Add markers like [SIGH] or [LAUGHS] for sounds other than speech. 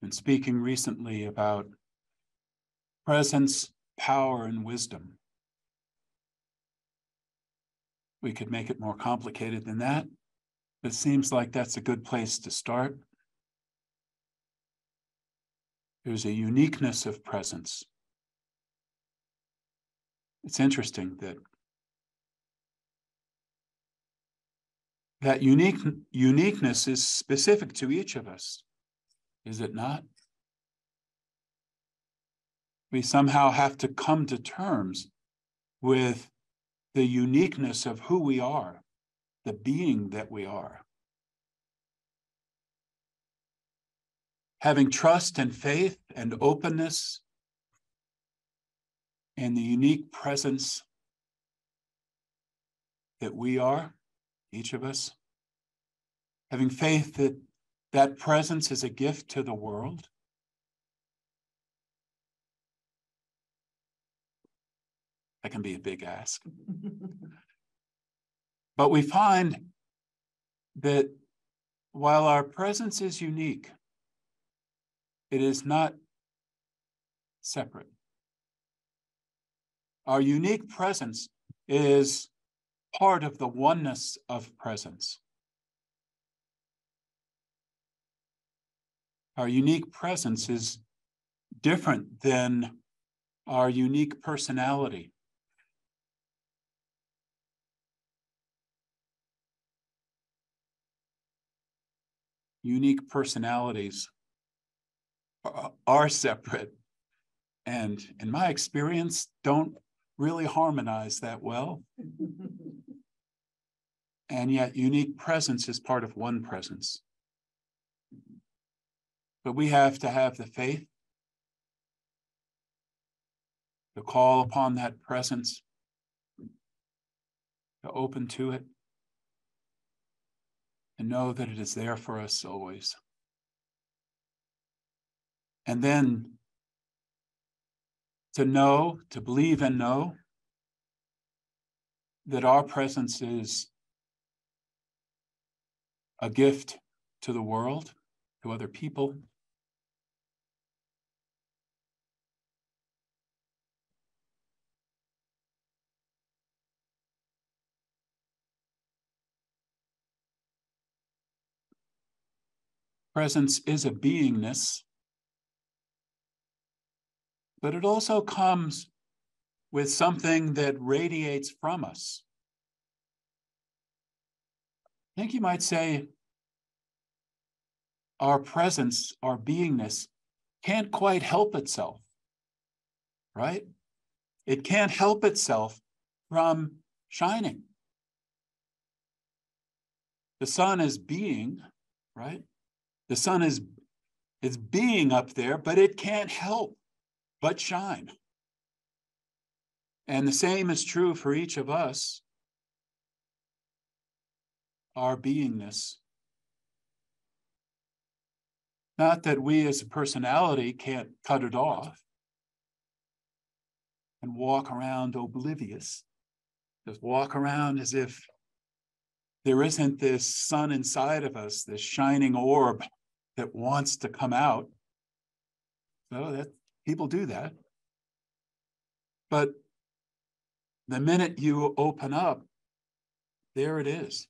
Been speaking recently about presence, power, and wisdom. We could make it more complicated than that, but it seems like that's a good place to start. There's a uniqueness of presence. It's interesting that that unique uniqueness is specific to each of us, is it not? We somehow have to come to terms with the uniqueness of who we are, the being that we are. Having trust and faith and openness and the unique presence that we are, each of us. Having faith that that presence is a gift to the world. That can be a big ask. [LAUGHS] but we find that while our presence is unique, it is not separate. Our unique presence is part of the oneness of presence. Our unique presence is different than our unique personality. Unique personalities are separate and, in my experience, don't really harmonize that well. [LAUGHS] and yet, unique presence is part of one presence. But we have to have the faith to call upon that presence, to open to it, and know that it is there for us always. And then to know, to believe and know that our presence is a gift to the world, to other people. Presence is a beingness but it also comes with something that radiates from us. I think you might say our presence, our beingness, can't quite help itself, right? It can't help itself from shining. The sun is being, right? The sun is, is being up there, but it can't help but shine. And the same is true for each of us. Our beingness. Not that we as a personality can't cut it off and walk around oblivious, just walk around as if there isn't this sun inside of us, this shining orb that wants to come out. So that People do that. But the minute you open up, there it is.